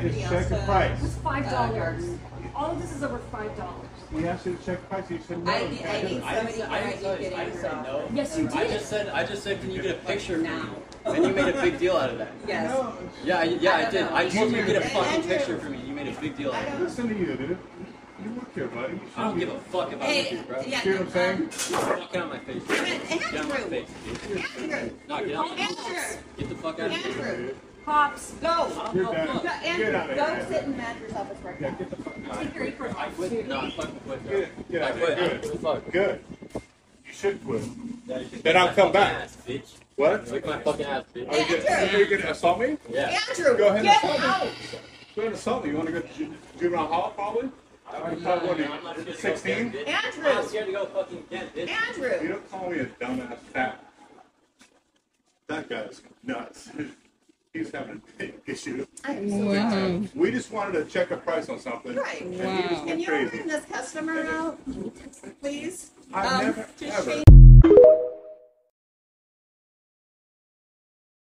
somebody Just else check the to- price. It's five dollars. All of this is over five dollars. We asked you to check price. You said no. I need, I need I somebody didn't, here, I I didn't, need say, getting I didn't say no. Yes, you I did. just said, I just said, can you get a picture of me? now. And you made a big deal out of that. Yes. No, Yeah, I, yeah, I I don't did. know. I told you to get a And fucking Andrew- picture for me. You made a big deal out of I it. listen to you, dude. You work here, buddy. You I don't shouldn't give a fuck about Hey, you, bro. yeah. See what I'm saying? um, Fuck out of my face. Get out of my Andrew, face, bitch. Andrew, No, get out. Andrew, Get the fuck out of here. Andrew, Pops, go. You're done. Go, Andrew, go here. sit in Andrew's office right Yeah, now. get the fuck out. take your apron I off. quit. No, I fucking quit, bro. Get, get I quit. here. I Good. quit. Good. You should quit. Yeah, you should Then I'll come back. Ass, bitch. What? Lick my fucking ass, bitch. Are you gonna, are you gonna assault me? Yeah. Andrew, Go ahead and get assault me. out. Go ahead and assault me. You want to go to ju- juvenile hall, probably? I'm You not want I'm not to scared to go 16? get, bitch. I'm Andrew, scared to go fucking get, bitch. You don't call me a dumbass fat. That guy's nuts. He's having a big issue. I am so We just wanted to check a price on something. Right. And he just Can went you crazy. bring this customer out, please? I Um, never, to ever. change